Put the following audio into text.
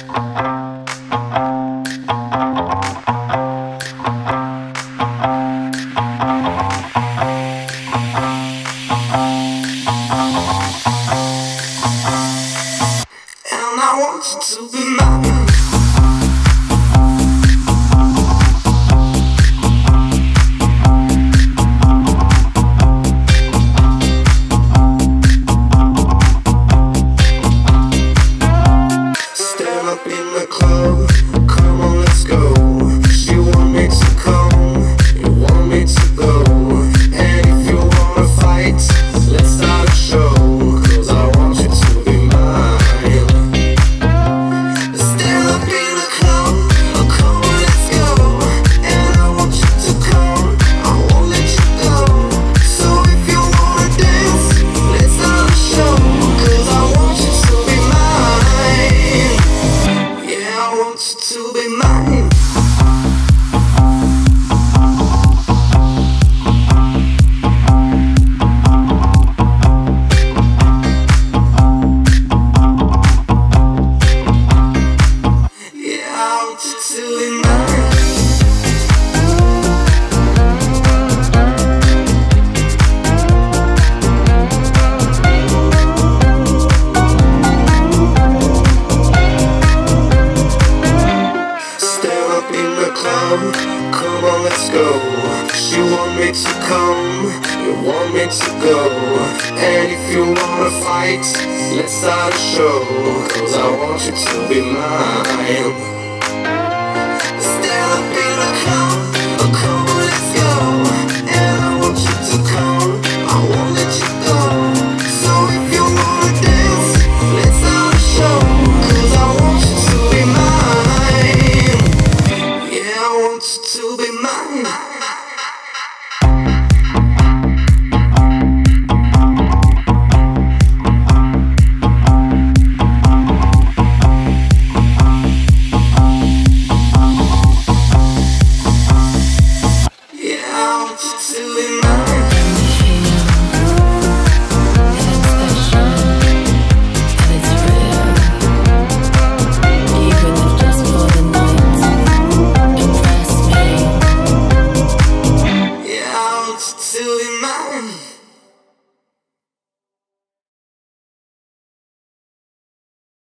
And I want you to be mine. in the club. wants to be mine. Yeah, I to be mine. come, come on, let's go. You want me to come, you want me to go. And if you wanna fight, let's start a show. Cause I want you to be mine. wants to be mine.